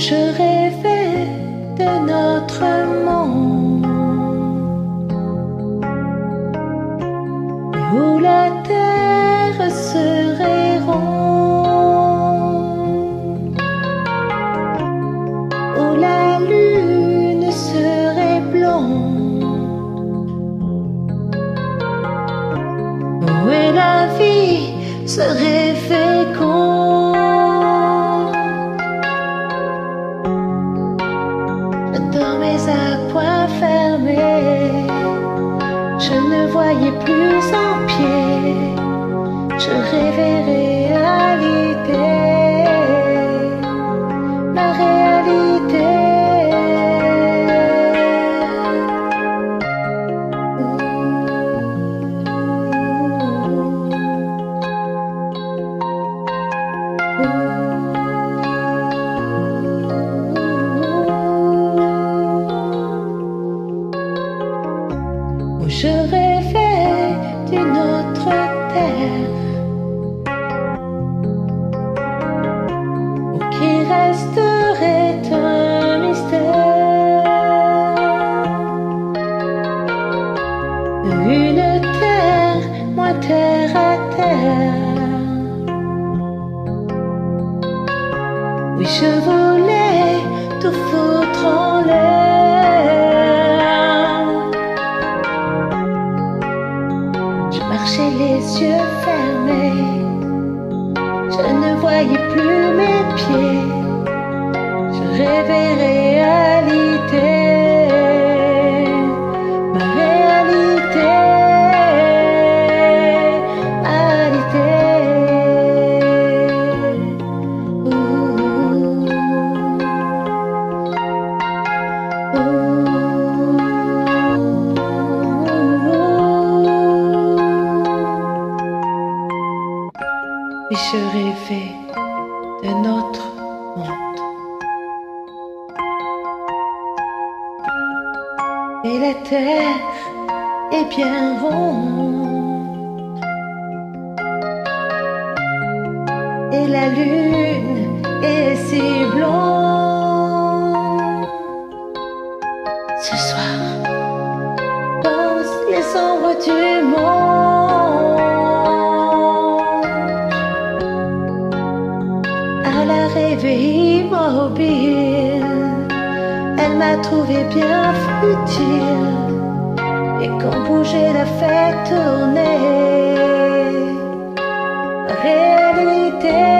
je rêvais de notre monde. Où la terre serait ronde, où la lune serait blonde, où la vie serait féconde. Voyais plus en pied, je rêvais réalité, réalité. Je voulais tout foutre en l'air. Je marchais les yeux fermés, je ne voyais plus mes pieds, je rêvais Oui, je rêvais de notre monde. Et la terre est bien ronde. Et la lune est si blonde. Ce soir, pense les ombres du monde. Rêve immobile, elle m'a trouvé bien futile. Et quand bougeait la fête tournait, réalité.